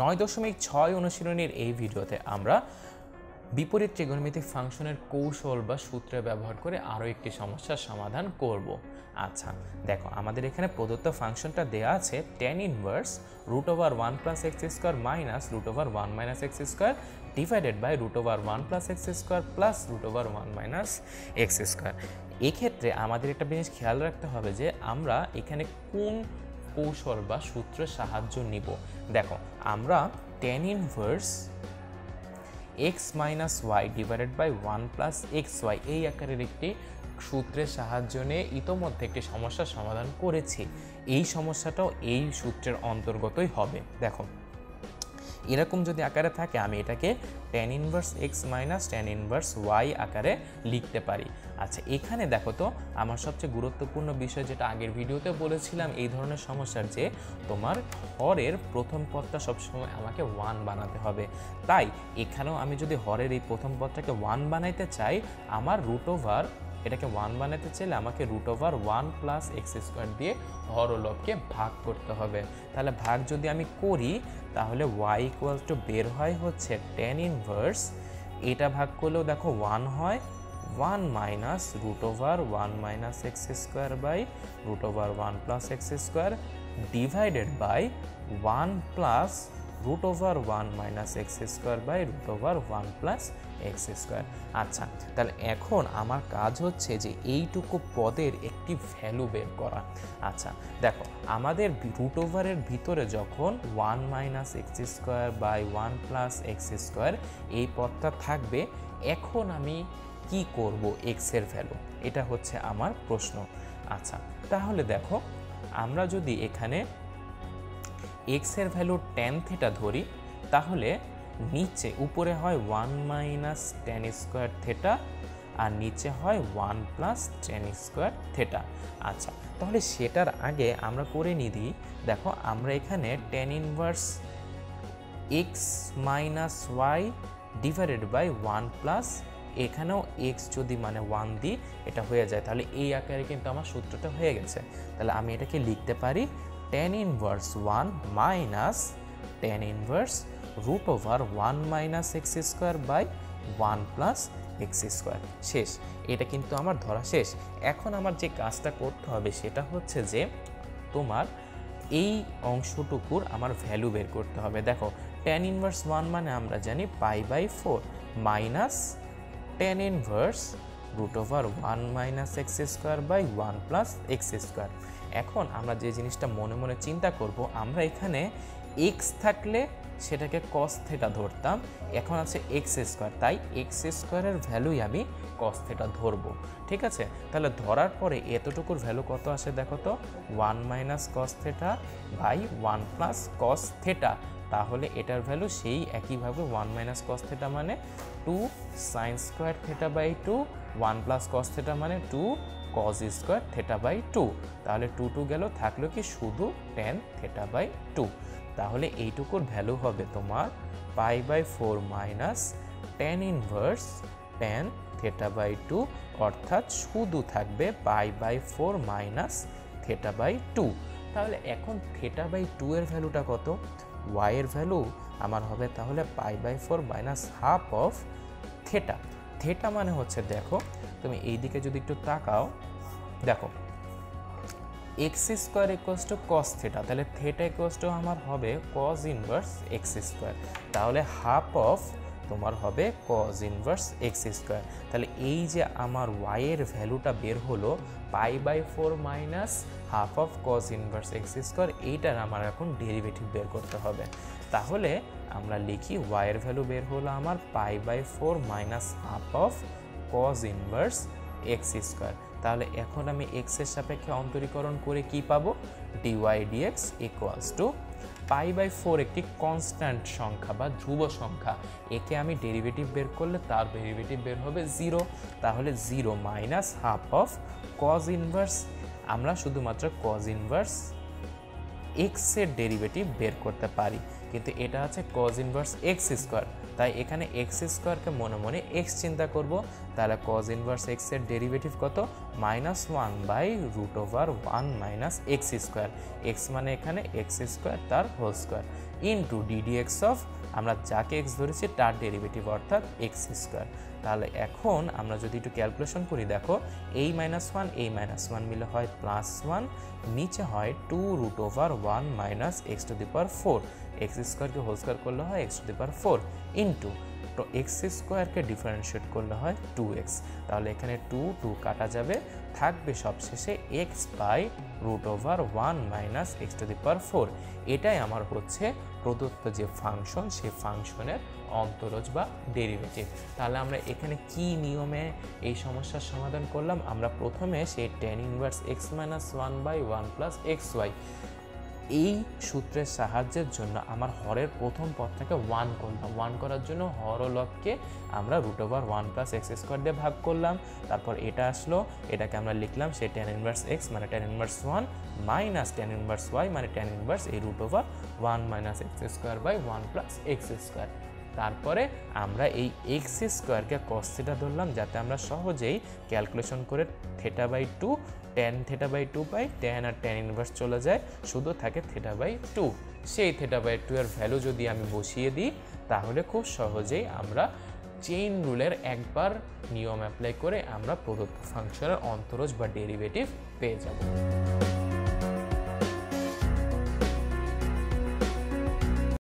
নয় দশমিক ছয় অনুশীলনীর এই ভিডিওতে আমরা বিপরীত ত্রিগোণমিতিক ফাংশনের কৌশল বা সূত্রে ব্যবহার করে আরও একটি সমস্যার সমাধান করব। আচ্ছা দেখো, আমাদের এখানে প্রদত্ত ফাংশনটা দেয়া আছে tan inverse root over one plus x square minus root over one minus x square divided by root over one plus x square plus root over one minus x square এক্ষেত্রে আমাদের একটা জিনিস খেয়াল রাখতে হবে যে আমরা এখানে কোন কৌশল বা সূত্রের সাহায্য নিব। দেখো, আমরা tan inverse x minus y divided by one plus x y এই আকারের একটি সূত্রের সাহায্য নিয়ে ইতোমধ্যে একটি সমস্যার সমাধান করেছি। এই সমস্যাটাও এই সূত্রের অন্তর্গতই হবে। দেখো এরকম যদি আকারে থাকে, আমি এটাকে tan inverse x minus tan inverse y আকারে লিখতে পারি। আচ্ছা এখানে দেখো তো, আমার সবচেয়ে গুরুত্বপূর্ণ বিষয় যেটা আগের ভিডিওতে বলেছিলাম, এই ধরনের সমস্যার যে তোমার হরের প্রথম পদটা সবসময় আমাকে ওয়ান বানাতে হবে। তাই, এখানেও আমি যদি হরের এই প্রথম পদটাকে ওয়ান বানাইতে চাই, আমার রুট ওভার এটাকে ওয়ান বানাতে চাইলে আমাকে root over one plus x square দিয়ে হর ও লবকে ভাগ করতে হবে। তাহলে ভাগ যদি আমি করি, তাহলে ওয়াই ইকুয়াল টু বের হয় হচ্ছে টেন ইনভার্স এটা ভাগ করলেও দেখো ওয়ান হয় one minus root over one minus x square by root over one plus x square divided by one plus root over one minus x square by root over one plus x square আচ্ছা তাহলে এখন আমার কাজ হচ্ছে যে এইটুকু পদের একটি ভ্যালু বের করা। আচ্ছা দেখো, আমাদের রুট ওভারের ভিতরে যখন one minus x square by one plus x square এই পদটা থাকবে, এখন আমি কি করব এক্সের ভ্যালু এটা হচ্ছে আমার প্রশ্ন। আচ্ছা তাহলে দেখো, আমরা যদি এখানে এক্সের ভ্যালু টেন থেটা ধরি, তাহলে নিচে উপরে হয় one minus tan square theta আর নিচে হয় one plus tan square theta আচ্ছা তাহলে সেটার আগে আমরা করে নিই দেখো আমরা এখানে tan inverse x minus y divided by one plus এখানেও এক্স যদি মানে ওয়ান দিই, এটা হয়ে যায়। তাহলে এই আকারে কিন্তু আমার সূত্রটা হয়ে গেছে। তাহলে আমি এটাকে লিখতে পারি tan inverse one minus tan inverse root over one minus x square by one plus x square শেষ। এটা কিন্তু আমার ধরা শেষ। এখন আমার যে কাজটা করতে হবে সেটা হচ্ছে যে তোমার এই অংশটুকুর আমার ভ্যালু বের করতে হবে। দেখো টেন ইনভার্স ওয়ান মানে আমরা জানি pi by four minus tan inverse root over one minus x square by one plus x square এখন আমরা যে জিনিসটা মনে মনে চিন্তা করব, আমরা এখানে এক্স থাকলে সেটাকে কস থেটা ধরতাম, এখন আছে এক্স স্কোয়ার তাই এক্স স্কোয়ারের ভ্যালুই আমি কস থেটা ধরবো, ঠিক আছে? তাহলে ধরার পরে এতটুকুর ভ্যালু কত আসে দেখো তো? One minus cos theta by one plus cos theta তাহলে এটার ভ্যালু সেই একইভাবে ওয়ান মাইনাস কস থেটা মানে two sin square theta by two one plus cos theta মানে two cos square theta by two তাহলে টু টু গেল, থাকল কি শুধু টেন থেটা বাই টু তাহলে এইটুকুর ভ্যালু হবে তোমার pi by four minus tan inverse tan theta by two অর্থাৎ শুধু থাকবে pi by four minus theta by two তাহলে এখন থেটা বাই টু এর ভ্যালুটা কত? ওয়াই এর ভ্যালু আমার হবে তাহলে pi by four minus half of theta theta মানে হচ্ছে দেখো, তুমি এই দিকে যদি একটু তাকাও, দেখো x square equals to cos theta তাহলে থেটা ইকোয়াস টু আমার হবে কজ ইনভার্স এক্স স্কোয়ার তাহলে হাফ অফ তোমার হবে কজ ইনভার্স এক্স স্কোয়ার তাহলে এই যে আমার ওয়াইয়ের ভ্যালুটা বের হলো pi by four minus half of cos inverse x square এইটার আমার এখন ডেরিভেটিভ বের করতে হবে। তাহলে আমরা লিখি ওয়াইয়ের ভ্যালু বের হলো আমার pi by four minus half of cos inverse x square তাহলে এখন আমি এক্সের সাপেক্ষে অন্তরীকরণ করে কি পাবো? Dy dx equals to pi by four একটি কনস্ট্যান্ট সংখ্যা বা ধ্রুব সংখ্যা। একে আমি ডেরিভেটিভ বের করলে তার ডেরিভেটিভ বের হবে জিরো তাহলে zero minus half of cos inverse আমরা শুধুমাত্র কজ ইনভার্স এক্সের ডেরিভেটিভ বের করতে পারি। কিন্তু এটা আছে কজ ইনভার্স এক্স স্কোয়ার তাই এখানে এক্স স্কোয়ারকে মনে মনে এক্স চিন্তা করব। তাহলে কজ ইনভার্স এক্সের ডেরিভেটিভ কত? Minus one by root over one minus x square x মানে এখানে এক্স স্কোয়ার তার whole square into d d x of আমরা যাকে এক্স ধরেছি তার ডেরিভেটিভ অর্থাৎ এক্স স্কোয়ার তাহলে এখন আমরা যদি একটু ক্যালকুলেশন করি, দেখো এই মাইনাস ওয়ান এই মাইনাস ওয়ান মিলে হয় প্লাস ওয়ান নিচে হয় two root over one minus x to the power four x স্কোয়ারকে হোল স্কোয়ার করলে হয় x to the power four into তো এক্স স্কোয়ারকে ডিফারেন্সিয়েট করলে হয় টু এক্স তাহলে এখানে টু টু কাটা যাবে। থাকবে সবশেষে x by root over one minus x to the power four এটাই আমার হচ্ছে প্রদত্ত যে ফাংশন সেই ফাংশনের অন্তরজ বা ডেরিভেটিভ তাহলে আমরা এখানে কি নিয়মে এই সমস্যার সমাধান করলাম? আমরা প্রথমে সেই tan inverse x minus one by one plus x y এই সূত্রের সাহায্যের জন্য আমার হরের প্রথম পদটাকে ওয়ান করলাম ওয়ান করার জন্য হর ও লবকে আমরা root over one plus x square দিয়ে ভাগ করলাম। তারপর এটা আসলো, এটাকে আমরা লিখলাম সে ট্যান ইনভার্স এক্স মানে tan inverse one minus tan inverse y মানে ট্যান ইনভার্স এই root over one minus x square by one plus x square তারপরে আমরা এই এক্স স্কোয়ারকে কস ধরলাম, যাতে আমরা সহজেই ক্যালকুলেশন করে theta by two tan theta by two pi tan আর টেন ইনভার্স চলে যায়, শুধু থাকে থেটা বাই টু সেই থেটা বাই টু এর ভ্যালু যদি আমি বসিয়ে দিই, তাহলে খুব সহজেই আমরা চেইন রুলের একবার নিয়ম অ্যাপ্লাই করে আমরা প্রদত্ত ফাংশনের অন্তরজ বা ডেরিভেটিভ পেয়ে যাব।